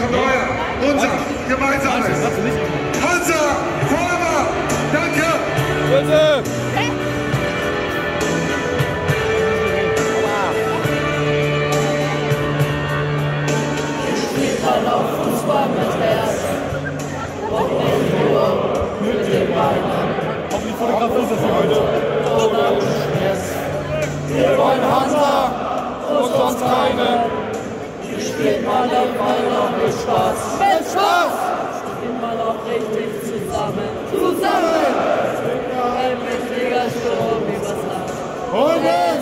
kommt euer, unser gemeinsames. Hansa, Vollmer, danke! Bitte! Fußball mit Herz, auf den dem Bein. Hoffentlich fotografierst das hier. Ohne Stress. Wir wollen Hansa und sonst keinen spielt man den Ball noch mit Spaß. Mit Spaß! Spielt man auch richtig zusammen. Zusammen! Ein mächtiger Sturm übers Land. Hunde!